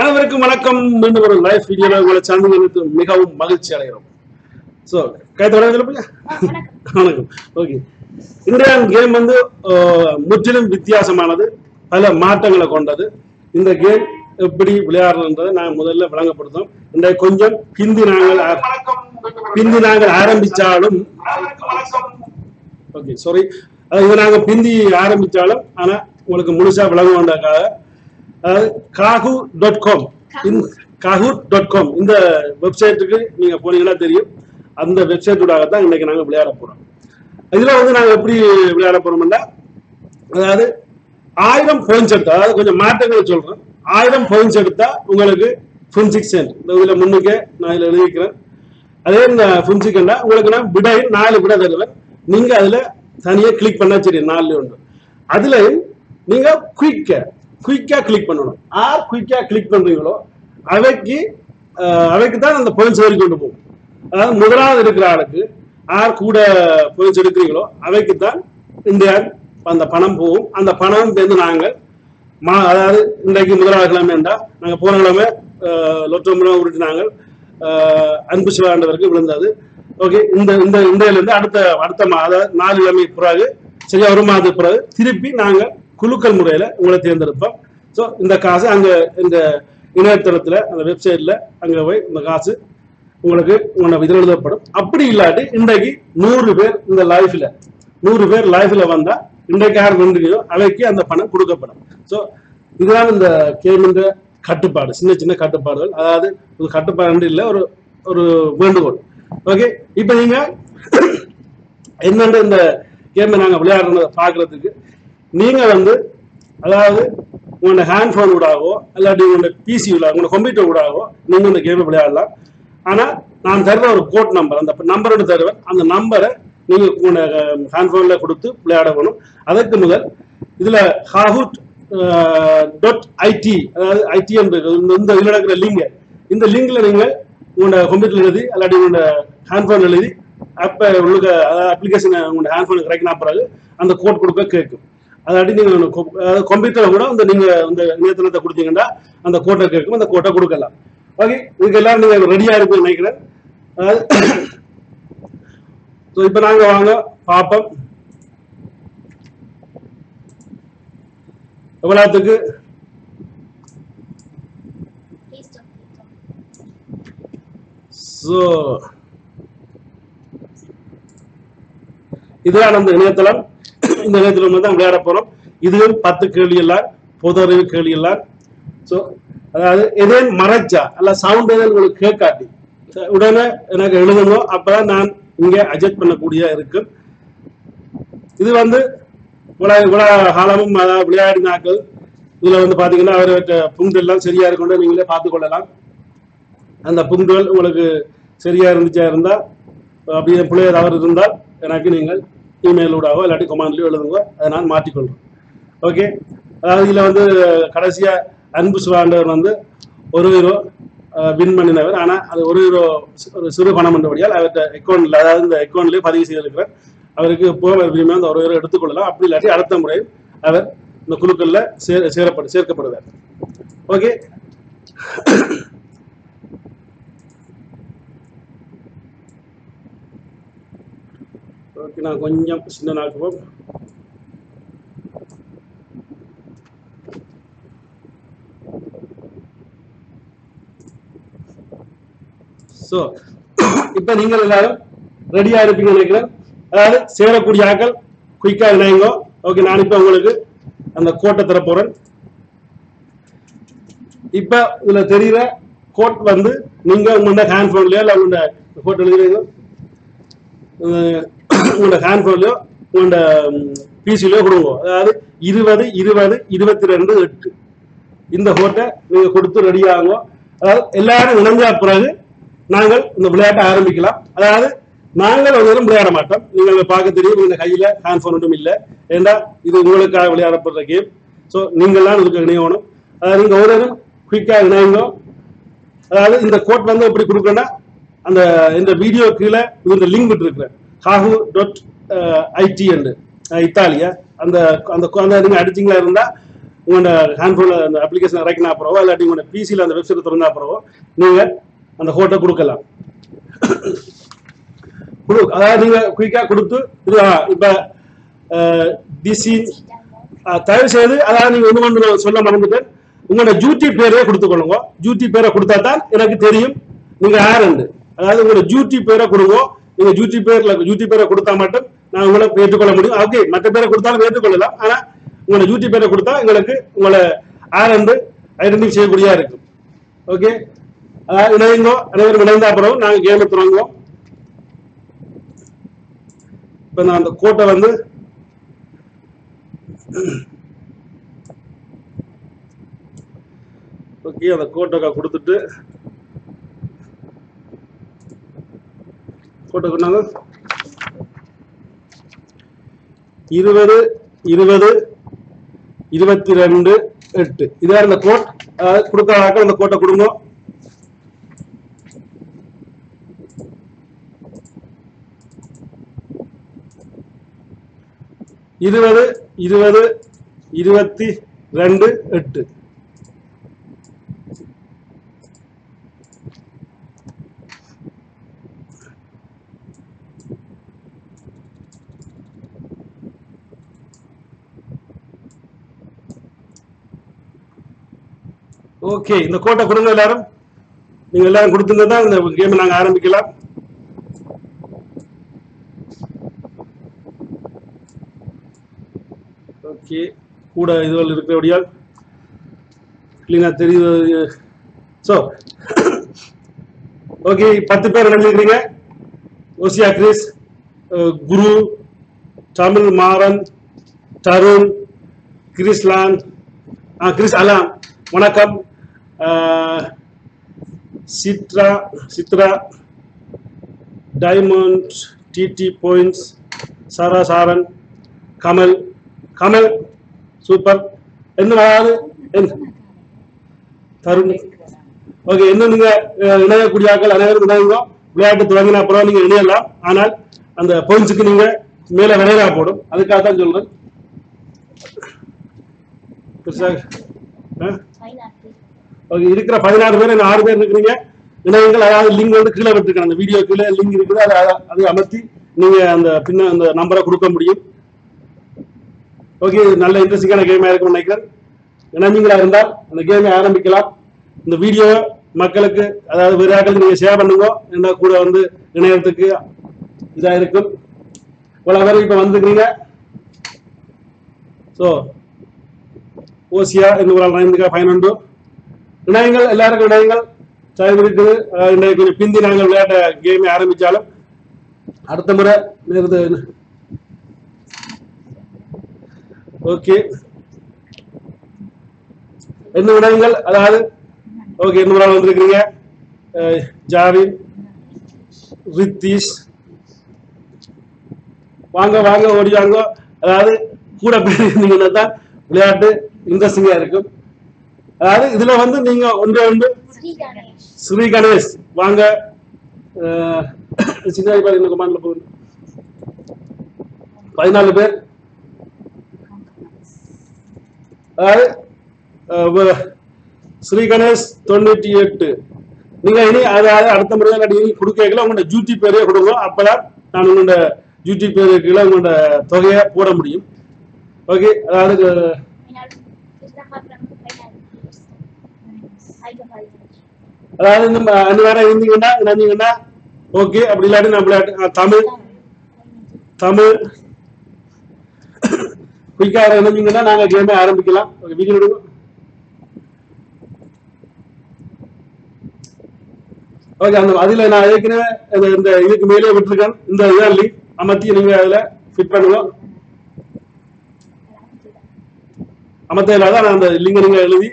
அனைவருக்கும் வணக்கம். மீண்டும் ஒரு லைவ் வீடியோல உங்களை சந்திக்கிறது மிகவும் மகிழ்ச்சி அடைகிறோம். ஸோ கை தொடர்ந்து வணக்கம். ஓகே இன்றைய கேம் வந்து முற்றிலும் வித்தியாசமானது. பல மாற்றங்களை கொண்டது. இந்த கேம் எப்படி விளையாடுறதுன்றதை நான் முதல்ல விளங்கப்படுத்தோம் இன்றைய கொஞ்சம் பிந்தி நாங்கள் பிந்தி நாங்கள் ஆரம்பிச்சாலும் ஓகே சாரி இது நாங்க பிந்தி ஆரம்பிச்சாலும் ஆனா உங்களுக்கு முழுசா விளங்குவதற்காக அதாவது Kahoot dot com Kahoot dot com இந்த வெப்சைட்டுக்கு நீங்க போனீங்கன்னா தெரியும். அந்த வெப்சைட்டூடாக தான் இன்னைக்கு நாங்க விளையாட போறோம். இதுல வந்து நாங்க எப்படி விளையாட போறோம்னா அதாவது ஆயிரம் பாயிண்ட்ஸ் எடுத்தா அதாவது கொஞ்சம் மாற்றங்களை சொல்றேன். ஆயிரம் பாயிண்ட்ஸ் எடுத்தா உங்களுக்கு ஃபுன்சிக் சென்ட் இந்த இதுல முன்னுக்கே நான் இதுல எழுதிக்கிறேன். அதே இந்த புரிஞ்சுக்கண்டா உங்களுக்கு நான் விடை நாலு விடை தருவேன். நீங்க அதுல தனியா கிளிக் பண்ணா சரி நாலு ஒன்று. அதுலயும் நீங்க குயிக்கா குயிக்காக கிளிக் பண்ணணும். ஆர் குயிக்காக கிளிக் பண்ணுறீங்களோ அவைக்கு அவைக்கு தான் அந்த பாயிண்ட்ஸ் வரைக்கும் கொண்டு போகும். அதாவது முதலாவது இருக்கிற ஆளுக்கு ஆர் கூட பாயிண்ட்ஸ் எடுக்கிறீங்களோ அவைக்கு தான் இந்த அந்த பணம் போகும். அந்த பணம் சேர்ந்து நாங்கள் மா அதாவது இன்றைக்கு முதலாவது கிழமை என்றால் நாங்கள் போன கிழமை லொட்டோ மூலம் நாங்கள் அன்பு சிவாண்டவருக்கு விழுந்தது. ஓகே இந்த இந்த இன்றையிலேருந்து அடுத்த அடுத்த மாத நாலு கிழமைக்கு பிறகு சரியா ஒரு மாத பிறகு திருப்பி நாங்கள் குலுக்கல் முறையில் உங்களை தேர்ந்தெடுப்போம். ஸோ இந்த காசு அங்கே இந்த இணையதளத்தில் அந்த வெப்சைட்டில் அங்கே போய் இந்த காசு உங்களுக்கு உங்களை இதில் எழுதப்படும். அப்படி இல்லாட்டி இன்றைக்கு நூறு பேர் இந்த லைஃப்ல நூறு பேர் லைஃப்பில் வந்தால் இன்றைக்கு யார் வென்றியோ அவைக்கு அந்த பணம் கொடுக்கப்படும். ஸோ இதுதான் இந்த கேமின்ற கட்டுப்பாடு சின்ன சின்ன கட்டுப்பாடுகள். அதாவது ஒரு கட்டுப்பாடு இல்லை ஒரு ஒரு வேண்டுகோள். ஓகே இப்போ நீங்கள் என்னென்ன இந்த கேமை நாங்கள் விளையாடுறத பார்க்கறதுக்கு நீங்கள் வந்து அதாவது உங்களோட ஹேண்ட் ஃபோன் ஊடாகவோ இல்லாட்டி உங்களோட பிசி ஊடாக உங்களோட கம்ப்யூட்டர் ஊடாகவோ நீங்கள் இந்த கேமை விளையாடலாம். ஆனால் நான் தருவேன் ஒரு கோட் நம்பர் அந்த நம்பரோட தருவேன். அந்த நம்பரை நீங்கள் உங்களோட ஹேண்ட் ஃபோனில் கொடுத்து விளையாடணும் அதற்கு முதல் இதில் ஹாஹுட் டாட் ஐடி அதாவது ஐடி என்பது இந்த- இந்த நடக்கிற லிங்க் இந்த லிங்கில் நீங்கள் உங்களோட கம்ப்யூட்டர் எழுதி இல்லாட்டி உங்களோட ஹேண்ட் ஃபோன் எழுதி அப்போ உங்களுக்கு அப்ளிகேஷன் உங்களோட ஹேண்ட் ஃபோன் கிடைக்கினா பிறகு அந்த கோட் கொடுக்க கேட்கும். அதாட்டி நீங்க கம்ப்யூட்டர் கூட வந்து நீங்க இந்த நேத்தனத்தை கொடுத்தீங்கன்னா அந்த கோட்டை கேட்கும் அந்த கோட்டை கொடுக்கலாம். ஓகே இதுக்கு எல்லாரும் நீங்க ரெடியா இருக்குன்னு நினைக்கிறேன். ஸோ இப்போ நாங்க வாங்க பார்ப்போம் எவ்வளோத்துக்கு ஸோ இதுதான் அந்த இணையதளம் இந்த இணையதளம் தான் விளையாட போறோம். இதுவும் பத்து கேள்வி எல்லாம் பொது அறிவு கேள்வி எல்லாம். ஸோ அதாவது எதேன் மறைச்சா அல்ல சவுண்ட் எதாவது உங்களுக்கு கேட்காட்டி உடனே எனக்கு எழுதணும். அப்பதான் நான் இங்கே அட்ஜஸ்ட் பண்ணக்கூடிய இருக்கு. இது வந்து இவ்வளோ இவ்வளோ காலமும் அதாவது விளையாடினாக்கள் இதுல வந்து பாத்தீங்கன்னா அவர்கிட்ட புங்கு எல்லாம் சரியா இருக்கணும் நீங்களே பார்த்து கொள்ளலாம். அந்த புங்குகள் உங்களுக்கு சரியா இருந்துச்சா இருந்தா அப்படியே பிள்ளைய தவறு இருந்தால் எனக்கு நீங்கள் இமெயிலூடாவோ இல்லாட்டி கொமாண்ட்லயோ எழுதுங்க அதை நான் மாற்றிக்கொள்கிறேன் ஓகே அதாவது இதில் வந்து கடைசியாக அன்பு சுவாண்டவர் வந்து ஒரு ஹீரோ வின் பண்ணினவர். ஆனால் அது ஒரு ஹீரோ ஒரு சிறு பணம் என்றபடியால் அவர்கிட்ட அக்கௌண்ட்ல அதாவது இந்த அக்கௌண்ட்லேயே பதிவு செய்திருக்கிறார் அவருக்கு போக விரும்பிய அந்த ஒரு ஹீரோ எடுத்துக்கொள்ளலாம். அப்படி இல்லாட்டி அடுத்த முறை அவர் இந்த குழுக்களில் சேர சேரப்படு சேர்க்கப்படுவார். ஓகே ஓகே நான் கொஞ்சம் சின்ன நாக்குவோம் ஸோ இப்போ நீங்கள் எல்லாரும் ரெடியாக இருப்பீங்கன்னு நினைக்கிறேன். அதாவது சேரக்கூடிய ஆக்கள் குயிக்காக இணையுங்க ஓகே நான் இப்போ உங்களுக்கு அந்த கோட்டை தர போகிறேன் இப்போ இதில் தெரிகிற கோட் வந்து நீங்கள் உங்களோட ஹேண்ட் ஃபோன்லையோ இல்லை உங்களோட கோட் எழுதுறீங்க உங்களோட ஹேண்ட் போன்லயோ உங்களோட பிசிலயோ கொடுங்க. அதாவது இருபது இருபது இருபத்தி ரெண்டு எட்டு. இந்த கோட்டை நீங்க கொடுத்து ரெடி ஆகுங்க. அதாவது எல்லாரும் இணைஞ்சா பிறகு நாங்கள் இந்த விளையாட்டை ஆரம்பிக்கலாம். அதாவது நாங்கள் ஒரு நேரம் விளையாட மாட்டோம். நீங்கள் பார்க்க தெரியும் இந்த கையில ஹேண்ட் போன் ஒன்றும் இல்லை. ஏண்டா இது உங்களுக்காக விளையாடப்படுற கேம் ஸோ நீங்கள்லாம் இதுக்கு இணையணும். அதாவது நீங்கள் ஒரு குயிக்காக இணையுங்க அதாவது இந்த கோட் வந்து எப்படி கொடுக்கணும்னா அந்த இந்த வீடியோ கீழே இந்த லிங்க் விட்டுருக்குறேன். ஹாஹு டாட் ஐடி என்று இத்தாலியா அந்த அந்த அந்த நீங்கள் அடிச்சிங்களா இருந்தால் உங்களோட ஹேண்ட்ஃபோனில் அந்த அப்ளிகேஷன் இறக்கினா அப்புறவோ இல்லாட்டி உங்களோட பிசியில் அந்த வெப்சைட் திறந்தா அப்புறவோ நீங்கள் அந்த கோட்டை கொடுக்கலாம். கொடு அதாவது நீங்கள் குயிக்காக கொடுத்து இது இப்போ டிசி தயவு செய்து அதாவது நீங்கள் ஒன்று ஒன்று சொல்ல மறந்துட்டேன் உங்களோட ஜூட்டி பேரையே கொடுத்துக்கொள்ளுங்க ஜூட்டி பேரை கொடுத்தா தான் எனக்கு தெரியும். நீங்கள் யாருண்டு அதாவது உங்களோட ஜூட்டி பேரை கொடுங்க. நீங்க ஜூட்டி பேர்ல ஜூட்டி பேரை கொடுத்தா மட்டும் நான் உங்களை ஏற்றுக்கொள்ள முடியும். ஓகே மற்ற பேரை கொடுத்தாலும் ஏற்றுக்கொள்ளலாம். ஆனா உங்களை ஜூட்டி பேரை கொடுத்தா எங்களுக்கு உங்களை ஆரண்டு ஐடென்டிஃபை செய்யக்கூடியதா இருக்கும். ஓகே அதாவது இணையுங்கோ. அனைவரும் இணைந்தா அப்புறம் நாங்கள் கேம் தொடங்குவோம். இப்போ நான் அந்த கோட்டை வந்து ஓகே அந்த கோட்டை கொடுத்துட்டு கோட்டை இருபது இருபது இருபத்தி ரெண்டு எட்டு இதான் இந்த கோட் அதாவது அந்த கோட்டை கொடுங்க. இருபது இருபது இருபத்தி ரெண்டு எட்டு. ஓகே இந்த கோட்டை கொடுங்க எல்லாரும். நீங்க எல்லாரும் கொடுத்துருந்தா தான் இந்த கேம் நாங்க ஆரம்பிக்கலாம். ஓகே கூட இதுவரை இருக்கிறபடியால் கிளீனா தெரியுது. ஸோ ஓகே பத்து பேர் நினைக்கிறீங்க ஓசியா கிரிஸ் குரு தமிழ் மாறன் தருண் கிரிஸ்லான் ஆ கிரிஸ் அலாம் வணக்கம். Citra, Chitra Chitra diamond DD Sara Saran, Saran Kamal Kamal super என்ன வராது என்ன- தருண் ஓகே இன்னும் நீங்க இணையக்கூடியாக்கள் அனைவரும் இணையுங்க விளையாட்டு தொடங்கின அப்புறம் நீங்க இணையலாம் ஆனால் அந்த பொயின்ஸுக்கு நீங்க மேல விளையா போடும் அதுக்காக தான் சொல்றேன் பெருசாக ஆ? இருக்கிற பதினாறு பேர் ஆறு பேர் இருக்கிறீங்க இணையங்கள் அதாவது லிங்க் வந்து கீழே விட்டுருக்கேன் அந்த வீடியோ கீழே லிங்க் இருக்குது. அதை அதை- அமர்த்தி நீங்க அந்த பின்ன அந்த நம்பரை கொடுக்க முடியும். ஓகே நல்ல இன்ட்ரெஸ்டிங்கான கேமாக இருக்கும் நினைக்கிறேன். இணைஞ்சிங்களா இருந்தால் அந்த கேமை ஆரம்பிக்கலாம். இந்த வீடியோ மக்களுக்கு அதாவது விளையாட்டுக்கு நீங்க ஷேர் பண்ணுங்க. என்ன கூட வந்து இணையத்துக்கு இதா இருக்கும். இவ்வளவு பேர் இப்ப வந்துருக்கீங்க ஸோ ஓசியா இன்னும் ஒரு ஐந்துக்கா உண்டு இணையங்கள் எல்லாருக்கும் இணையங்கள். சாய்வு இருக்குது. இன்றைக்கு கொஞ்சம் பிந்தி நாங்கள் விளையாட்ட கேமை ஆரம்பிச்சாலும் அடுத்த முறை நேரத்து ஓகே என்ன? விடயங்கள் அதாவது ஓகே என்ன விட வந்திருக்கிறீங்க? ஜாவின் ரித்தீஷ். வாங்க வாங்க ஓடி வாங்க. அதாவது கூட பேர் இருந்தீங்கன்னா தான் விளையாட்டு இன்ட்ரெஸ்டிங்காக இருக்கும். அதாவது இதுல வந்து நீங்க ஒன்று ஒன்று ஸ்ரீ கணேஷ் வாங்க. அஹ், சின்ன பதினாலு பேர். அதாவது ஸ்ரீ கணேஷ் தொண்ணூற்றி எட்டு நீங்க இனி அதாவது அடுத்த முறை நீங்க கொடுக்கல உங்களோட ஜூட்டி பேரையே கொடுங்க. அப்பதான் நான் உங்களோட ஜூட்டி பேருக்குள்ள உங்களோட தொகையை போட முடியும். ஓகே அதாவது அதாவது இந்த அந்த வேற இருந்தீங்கன்னா நினைஞ்சீங்கன்னா ஓகே அப்படி இல்லாட்டி நம்ம விளையாட்டு தமிழ் தமிழ் குயிக்காக இணைஞ்சிங்கன்னா நாங்க கேமே ஆரம்பிக்கலாம். ஓகே வீடியோ எடுங்க. ஓகே அந்த அதுல நான் ஏற்கனவே இந்த- இந்த இதுக்கு மேலே விட்டுருக்கேன். இந்த இதான் லிங்க் அமர்த்தி நீங்கள் அதில் ஃபிட் பண்ணுவோம் அமர்த்த தான் நான் அந்த லிங்கை நீங்கள் எழுதி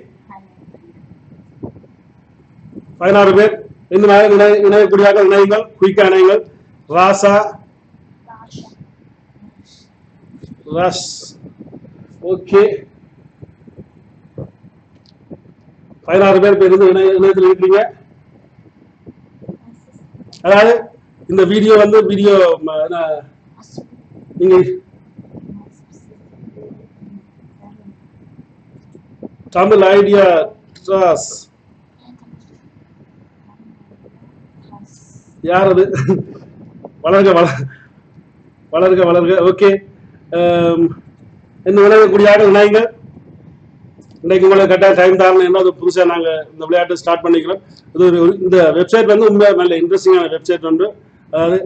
பதினாறு பேர். இந்த மாதிரி இணையக்கூடியாக இணையுங்கள். குயிக்கா இணையுங்கள். ராசா. ராஷா ஓகே. பதினாறு பேர் பேர் இருந்து இணைய இணையத்தில் இருக்கிறீங்க. அதாவது இந்த வீடியோ வந்து வீடியோ நீங்க தமிழ் ஐடியா ட்ராஸ் யார் அது வளர்க வள வளர்க வளர்க. ஓகே என்ன um, விளையாடக்கூடிய ஆடு விநாயக இன்னைக்கு உங்களுக்கு கரெக்டாக டைம் தரணும். என்ன அது புதுசாக நாங்கள் இந்த விளையாட்டு ஸ்டார்ட் பண்ணிக்கிறோம். இது ஒரு இந்த வெப்சைட் வந்து உண்மை நல்ல இன்ட்ரெஸ்டிங்கான வெப்சைட் ஒன்று. அதாவது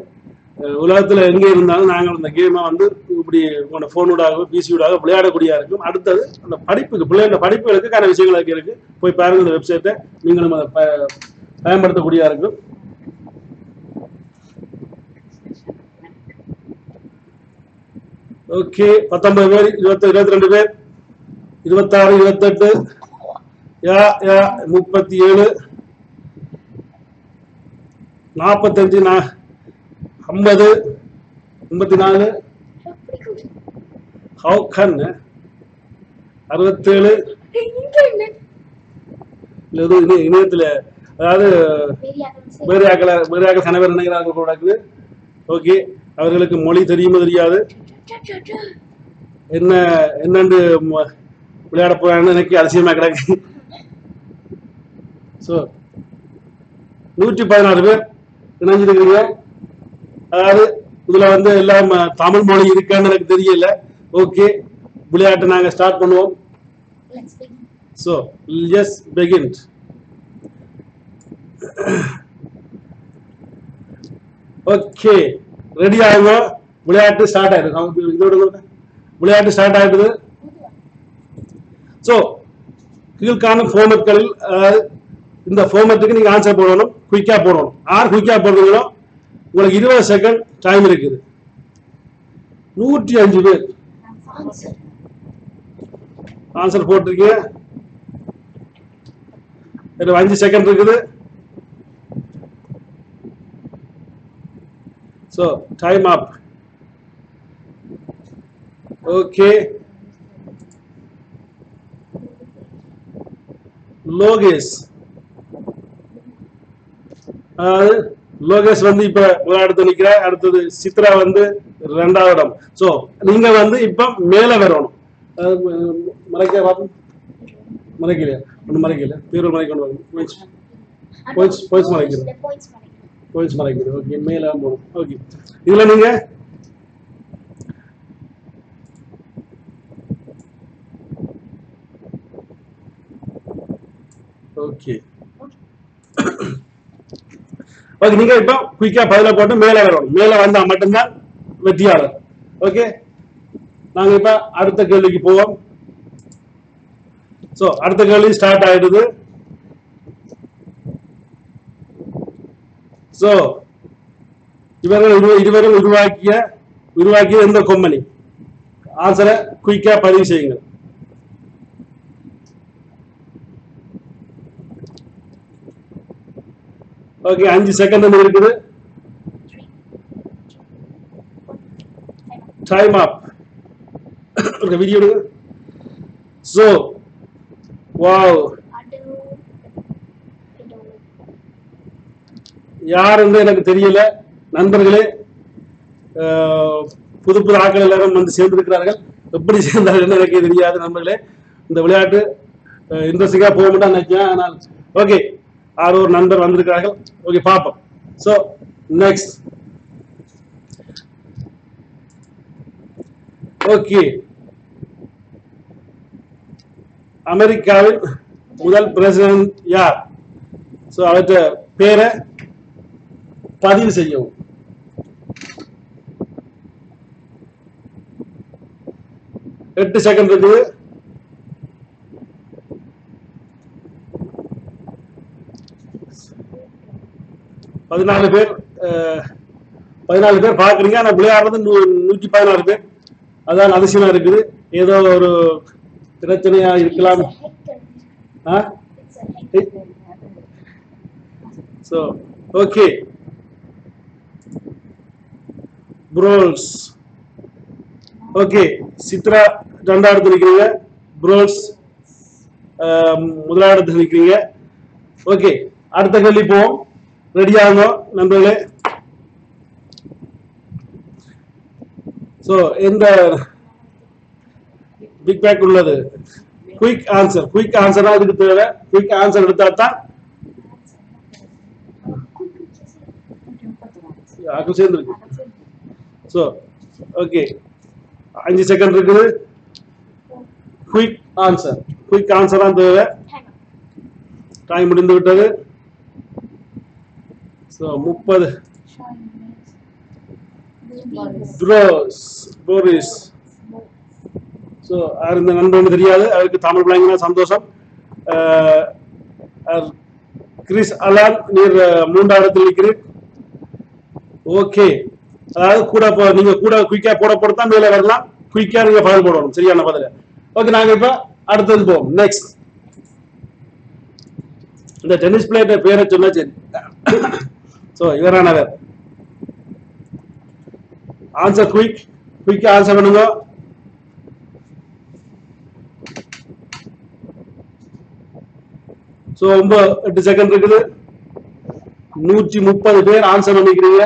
உலகத்தில் எங்கே இருந்தாலும் நாங்கள் இந்த கேமை வந்து இப்படி உங்களோட ஃபோனூடாக பிசியூடாக விளையாடக்கூடியா இருக்கும். அடுத்தது அந்த படிப்புக்கு பிள்ளைகளோட படிப்புகளுக்கான விஷயங்கள் இருக்குது போய் பாருங்கள் இந்த வெப்சைட்டை நீங்களும் அதை ப- பயன்படுத்தக்கூடியா இருக்கும். ஓகே பத்தொன்பது பேர் இருபத்தி இருபத்தி ரெண்டு பேர் இருபத்தாறு இருபத்தெட்டு யா யா முப்பத்தி ஏழு நாற்பத்தஞ்சு நா ஐம்பது ஐம்பத்தி நாலு ஹவு கன் அறுபத்தேழு இல்ல இது இணைய- இணையத்துல அதாவது வேறு ஆக்கள் கணவர் நினைக்கிறார்கள் ஓகே அவர்களுக்கு மொழி தெரியுமோ தெரியாது? என்ன என்னண்டு விளையாட போறாங்கன்னு எனக்கு அதிசயமா கிடக்கு. ஸோ நூற்றி பதினாறு பேர் இணைஞ்சிருக்கிறீங்க. அதாவது இதுல வந்து எல்லாம் தமிழ் மொழி இருக்கான்னு எனக்கு தெரியல. ஓகே விளையாட்டை நாங்கள் ஸ்டார்ட் பண்ணுவோம். ஸோ எஸ் பெகின் ஓகே ரெடி ஆகுதோ? விளையாட்டு ஸ்டார்ட் ஆயிடுது. அவங்க இதோட விளையாட்டு ஸ்டார்ட் ஆயிடுது ஸோ கீழ்கான ஃபார்மேட்களில் அதாவது இந்த ஃபார்மேட்டுக்கு நீங்கள் ஆன்சர் போடணும். குயிக்காக போடணும். ஆர் குயிக்காக போடுறீங்களோ? உங்களுக்கு இருபது செகண்ட் டைம் இருக்குது. நூற்றி அஞ்சு பேர். ஆன்சர் போட்டிருக்கீங்க. அஞ்சு செகண்ட் இருக்குது. So time up okay Lokesh Lokesh வந்து இப்ப ஒரு இடத்துல நிக்கிற அடுத்தது சித்ரா வந்து ரெண்டாவது இடம். சோ நீங்க வந்து இப்ப மேல வரணும். மறைக்க பாப்போம் மறைக்கலையா? ஒண்ணு மறைக்கல. பேர் மறைக்கணும் போயிடுச்சு. points மறைக்கிறது. போயிடுச்சு மறைக்குது ஓகே மேலே போகணும். ஓகே இதில் நீங்க? ஓகே ஓகே நீங்க இப்போ குயிக்கா பதில போட்டு மேலே வரணும். மேலே வந்தா மட்டும்தான் வெற்றியாளர். ஓகே நாங்க இப்ப அடுத்த கேள்விக்கு போவோம். ஸோ அடுத்த கேள்வி ஸ்டார்ட் ஆயிடுது. சோ இவர்கள் இருவரும் உருவாக்கிய உருவாக்கிய எந்த கொம்பனி ஆன்சரை குயிக்கா பதிவு செய்யுங்கள். ஓகே அஞ்சு செகண்ட் இருக்குது. Time up video so wow யாருன்னு எனக்கு தெரியல. நண்பர்களே புது புது ஆட்கள் எல்லாரும் வந்து சேர்ந்திருக்கிறார்கள். எப்படி சேர்ந்தார்கள் எனக்கு தெரியாது நண்பர்களே. இந்த விளையாட்டு இன்ட்ரெஸ்டிங்காக போக மாட்டேன் நினைச்சேன் ஆனால் ஓகே ஆறு ஒரு நண்பர் வந்திருக்கிறார்கள். ஓகே பார்ப்போம். ஸோ நெக்ஸ்ட் ஓகே அமெரிக்காவின் முதல் பிரசிடென்ட் யார்? ஸோ அவற்ற பேரை பதிவு செய்யவும். எட்டு செகண்ட் இருக்குது பதினாலு பேர் பதினாலு பேர் பாக்குறீங்க ஆனா விளையாடுறது நூ- நூற்றி பதினாறு பேர். அதான் அதிசயமா இருக்குது. ஏதோ ஒரு பிரச்சனையா இருக்கலாம். ஆ? ஸோ ஓகே ப்ரோல்ஸ் ஓகே சித்ரா ரெண்டாவது நிற்கிறீங்க ப்ரோல்ஸ் முதலாவது நிற்கிறீங்க ஓகே அடுத்த கேள்வி போவோம். ரெடி ஆகுங்க நண்பர்களே. ஸோ எந்த பிக் பேக் உள்ளது? குயிக் ஆன்சர் குயிக் ஆன்சரா இதுக்கு தேவை. குயிக் ஆன்சர் எடுத்தா தான் யாருக்கும் சேர்ந்துருக்கு. ஸோ ஓகே அஞ்சு செகண்ட் இருக்குது. குயிக் ஆன்சர் குயிக் ஆன்சர் தான் தேவை. டைம் முடிந்து விட்டது. ஸோ முப்பது. ப்ரோஸ் போரிஸ் ஸோ அவர் இந்த நண்பன் தெரியாது. அவருக்கு தமிழ் பிள்ளைங்கன்னா சந்தோஷம். அஹ், அவர் கிறிஸ் அலான் நீர் மூன்றாம் இடத்தில் இருக்கிறீர் ஓகே அதாவது கூட போ- நீங்க கூட குயிக்கா போட போட தான் மேல வரலாம். குயிக்கா நீங்க பதில் போடணும். சரியான பதில. ஓகே நாங்க இப்ப அடுத்தது போவோம். நெக்ஸ்ட் இந்த டென்னிஸ் பிளேயர் பேரை சொன்னா சரி ஸோ இவரானவர். ஆன்சர் குயிக் குயிக்கா ஆன்சர் பண்ணுங்க. ஸோ ரொம்ப எட்டு செகண்ட் இருக்குது. நூற்றி முப்பது பேர் ஆன்சர் பண்ணிக்கிறீங்க.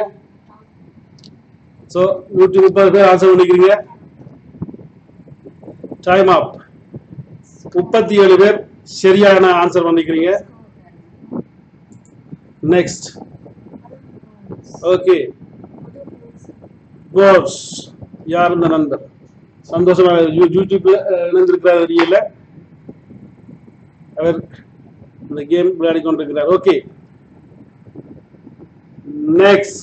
ஸோ நூற்றி முப்பது பேர் ஆன்சர் பண்ணிக்கிறீங்க. டைம் அப் முப்பத்தி ஏழு பேர் சரியான ஆன்சர் பண்ணிக்கிறீங்க. நெக்ஸ்ட் ஓகே கோர்ஸ் யார் இந்த நண்பர்? சந்தோஷமா யூடியூப்ல இணைந்திருக்கிறார் தெரியல. அவர் இந்த கேம் விளையாடி கொண்டிருக்கிறார். ஓகே நெக்ஸ்ட்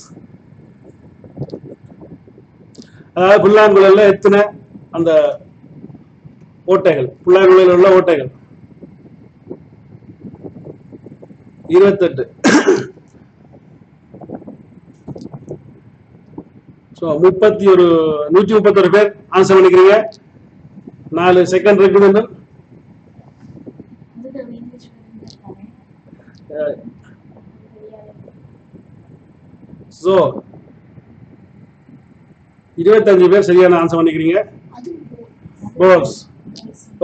அதாவது புல்லாங்குழல்ல எத்தனை? அந்த ஓட்டைகள் புல்லாங்குழலில் உள்ள ஓட்டைகள். இருபத்தெட்டு. ஸோ முப்பத்தி ஒரு நூற்றி முப்பத்தொரு பேர் ஆன்சர் பண்ணிக்கிறீங்க. நாலு செகண்ட் இருக்குது ஸோ இருபத்தஞ்சு பேர் சரியான ஆன்சர் பண்ணிக்கிறீங்க. போஸ்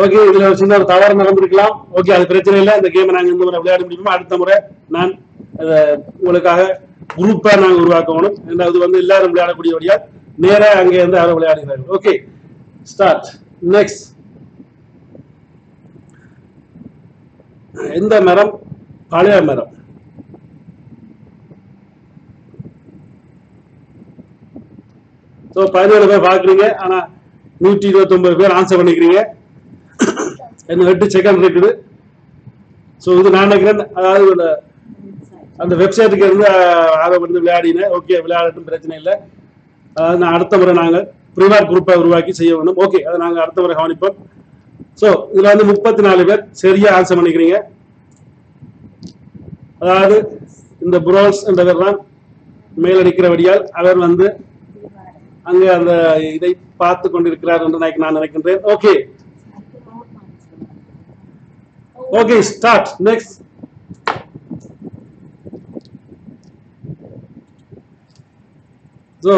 ஓகே இதுல ஒரு சின்ன ஒரு தவறு நடந்திருக்கலாம். ஓகே அது பிரச்சனை இல்லை. இந்த கேமை நாங்க இந்த முறை விளையாட முடியுமோ? அடுத்த முறை நான் அதை உங்களுக்காக குரூப்பா நாங்க உருவாக்கணும். ரெண்டாவது வந்து எல்லாரும் விளையாடக்கூடியபடியா நேரா அங்கே இருந்து யாரும் விளையாடுகிறார்கள். ஓகே ஸ்டார்ட் நெக்ஸ்ட் எந்த மரம்? பழைய மரம். ஸோ பதினேழு பேர் பார்க்குறீங்க. ஆனால் நூற்றி இருபத்தொம்பது பேர் ஆன்சர் பண்ணிக்கிறீங்க. இன்னும் எட்டு செகண்ட் இருக்குது. ஸோ இது நான் நினைக்கிறேன் அதாவது அந்த வெப்சைட்டுக்கு இருந்து அஹ், அதை வந்து விளையாடினேன். ஓகே விளையாடட்டும் பிரச்சனை இல்லை. அதாவது நான் அடுத்த முறை நாங்கள் ப்ரிவார் குரூப்பை உருவாக்கி செய்ய வேணும் ஓகே அதை நாங்கள் அடுத்த முறை கவனிப்போம். ஸோ இதில் வந்து முப்பத்தி நாலு பேர் சரியாக ஆன்சர் பண்ணிக்கிறீங்க. அதாவது இந்த புரோஸ் என்றவர் தான் மேலடிக்கிறபடியால் அவர் வந்து அங்கே அந்த இதை பார்த்து கொண்டிருக்கிறார் என்று நான் நான் நினைக்கின்றேன். Okay okay start next so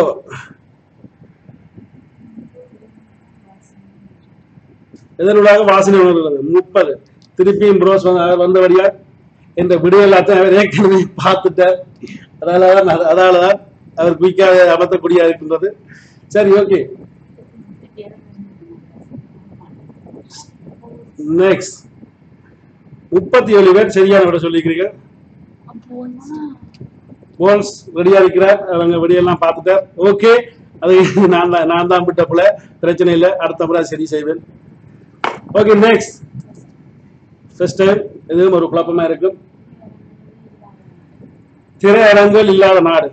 இதனூடாக வாசனை உணர்கிறது முப்பது. திருப்பியும் ப்ரோஸ் வந்தபடியா என்ற விடு அவர் ஏற்கனவே பார்த்துட்டார். அதனாலதான் அதனாலதான் அவர் குயிக்காக அமர்த்தக்கூடிய இருக்கின்றது. சரி ஓகே. நெக்ஸ்ட் முப்பத்தி ஏழு பேர் சரியான விட சொல்லிக்கிறீங்க. போல்ஸ் ரெடியா இருக்கிறார். அவங்க வெடியெல்லாம் பார்த்துட்டார். ஓகே அது நான் தான் நான் தான் விட்டப்புல பிரச்சனை இல்லை. அடுத்த முறை சரி செய்வேன். ஓகே நெக்ஸ்ட் ஃபர்ஸ்ட் டைம் எதுவும் ஒரு குழப்பமா இருக்கும். திரையரங்குகள் இல்லாத நாடு.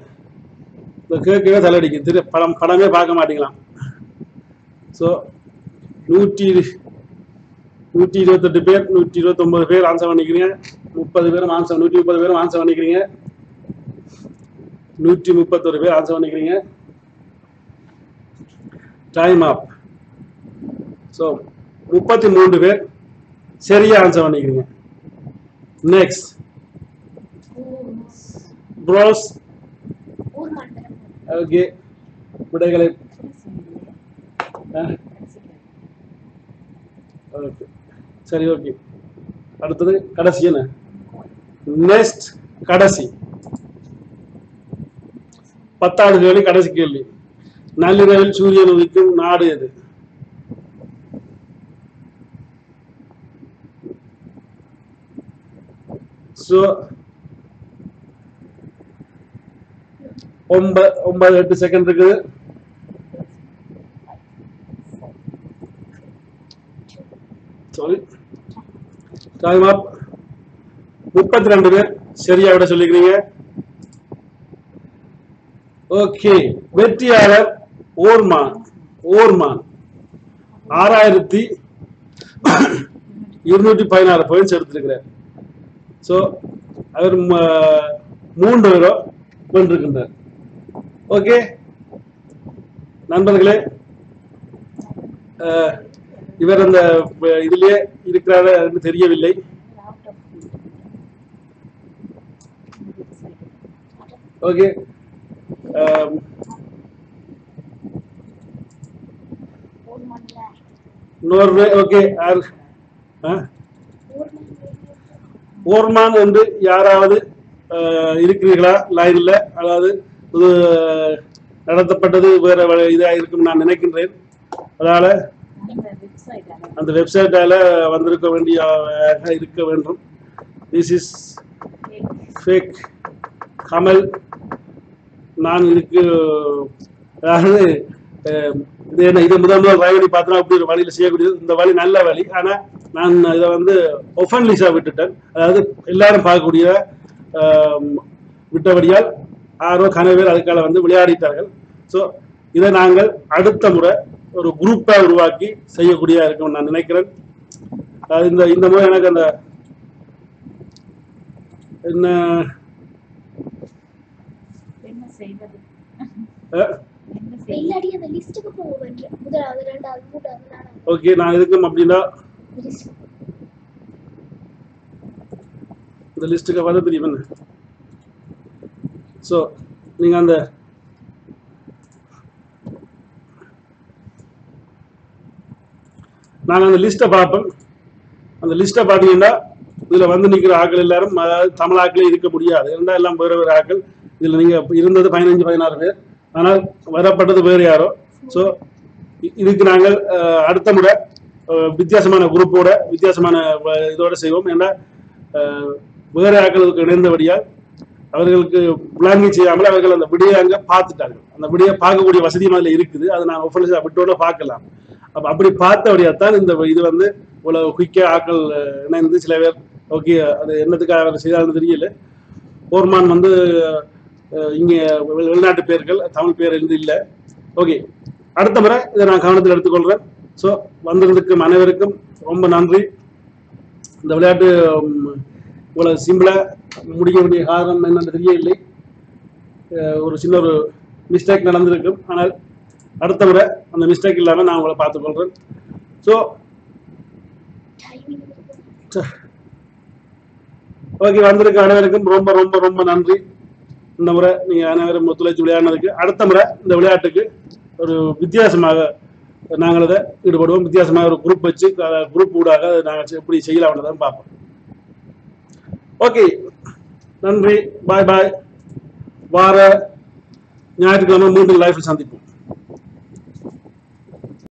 கேட்கவே தலையடிக்கும். திரு படம் படமே பார்க்க மாட்டேங்கலாம் ஸோ நூற்றி நூற்றி இருபத்தெட்டு பேர் நூற்றி இருபத்தொம்பது பேர் ஆன்சர் பண்ணிக்கிறீங்க. முப்பது பேரும் ஆன்சர் நூற்றி முப்பது பேரும் ஆன்சர் பண்ணிக்கிறீங்க. நூற்றி முப்பத்தொரு பேர் ஆன்சர் பண்ணிக்கிறீங்க. டைம் ஆப் ஸோ முப்பத்தி மூன்று பேர் சரியா ஆன்சர் பண்ணிக்கிறீங்க. Next bros okay. விடைகளை சரி ஓகே. அடுத்தது கடைசி என்ன? நெக்ஸ்ட் கடைசி. பத்தாவது கேள்வி கடைசி கேள்வி. நள்ளிரவில் சூரியன் உதிக்கும் நாடு எது? ஸோ ஒன்பது ஒன்பது எட்டு செகண்ட் இருக்குது. சாரி டைம் அப் முப்பத்தி ரெண்டு பேர் சரியா விட சொல்லிக்கிறீங்க. ஓகே வெற்றியாளர் ஓர்மான். ஓர்மான். ஆறாயிரத்தி இருநூற்றி பதினாறு பாயிண்ட்ஸ் எடுத்திருக்கிறார். ஸோ அவர் மூன்று பேரும் வென்றிருக்கின்றார். ஓகே. நண்பர்களே இவர் அந்த இதிலே இருக்கிறாரா என்று தெரியவில்லை. ஓகே. Norway okay. ஓர்மான் என்று யாராவது இருக்கிறீர்களா? லைன்ல அதாவது நடத்தப்பட்டது வேற வழி- இருக்கும் நான் நினைக்கின்றேன். அதனால அந்த வெப்சைட்டால வந்திருக்க வேண்டிய இருக்க வேண்டும். திஸ் இஸ் ஃபேக் கமல் நான் இதுக்கு அதாவது இது என்ன இது முதல் முதல் வழி பார்த்தோன்னா அப்படி ஒரு வழியில் செய்யக்கூடியது. இந்த வழி நல்ல வழி. ஆனால் நான் இதை வந்து ஒஃபன்லிஸாக விட்டுட்டேன். அதாவது எல்லாரும் பார்க்கக்கூடிய விட்டபடியால் விட்டபடியால் ஆரோ கனவேர் அதுக்காக வந்து விளையாடிட்டார்கள். ஸோ இதை நாங்கள் அடுத்த முறை ஒரு குரூப்பை உருவாக்கி செய்யக்கூடியதா இருக்கும் நான் நினைக்கிறேன். இந்த இந்த முறை எனக்கு அந்த என்ன? ஓகே நான் இதுக்கும் அப்படின்னா இந்த லிஸ்ட்டுக்கு வர தெரியும்? ஸோ நீங்கள் அந்த நாங்கள் அந்த லிஸ்ட்டை பார்ப்போம். அந்த லிஸ்ட்டை பார்த்தீங்கன்னா இதில் வந்து நிற்கிற ஆட்கள் எல்லாரும் அதாவது தமிழ் ஆக்களே இருக்க முடியாது. இருந்தால் எல்லாம் வேறு வேறு ஆட்கள் இதில் நீங்கள் இருந்தது பதினஞ்சு பதினாறு பேர். ஆனால் வரப்பட்டது வேறு யாரோ. ஸோ இதுக்கு நாங்கள் அடுத்த முறை வித்தியாசமான குரூப்போட வித்தியாசமான இதோட செய்வோம். ஏன்னா வேறு ஆக்களுக்கு இணைந்தபடியால் அவர்களுக்கு விளங்கி செய்யாமல் அவர்கள் அந்த விடியை அங்கே பார்த்துட்டாங்க அந்த விடியை பார்க்கக்கூடிய வசதியும் அதில் இருக்குது. அதை நான் ஒஃபன்ஸா விட்டோட பார்க்கலாம். அப்போ அப்படி பார்த்தபடியாதான் இந்த இது வந்து இவ்வளவு குயிக்காக ஆட்கள் இணைந்து சில பேர் ஓகே அது என்னத்துக்காக அவர் செய்தாலும் தெரியல. போர்மான் வந்து இங்கே வெளிநாட்டு பேர்கள் தமிழ் பேர் இருந்து இல்லை. ஓகே அடுத்த முறை இதை நான் கவனத்தில் எடுத்துக்கொள்கிறேன் ஸோ வந்திருக்கும் அனைவருக்கும் ரொம்ப நன்றி. இந்த விளையாட்டு இவ்வளவு சிம்பிளா முடிக்க வேண்டிய காரணம் என்னன்னு தெரியவில்லை. ஒரு சின்ன ஒரு மிஸ்டேக் நடந்திருக்கும் ஆனால் அடுத்த முறை அந்த மிஸ்டேக் இல்லாமல் நான் உங்களை பார்த்துக்கொள்கிறேன் ஸோ ஓகே வந்திருக்க அனைவருக்கும் ரொம்ப ரொம்ப ரொம்ப நன்றி. இந்த முறை நீங்கள் அனைவரும் ஒத்துழைச்சு விளையாடினதுக்கு. அடுத்த முறை இந்த விளையாட்டுக்கு ஒரு வித்தியாசமாக நாங்கள் அதை ஈடுபடுவோம். வித்தியாசமாக ஒரு குரூப் வச்சு குரூப் ஊடாக நாங்கள் எப்படி செய்யலாம்ன்றதை பார்ப்போம். ஓகே நன்றி பாய் பாய் வார ஞாயிற்றுக்கிழமை மீண்டும் லைஃப்பில் சந்திப்போம்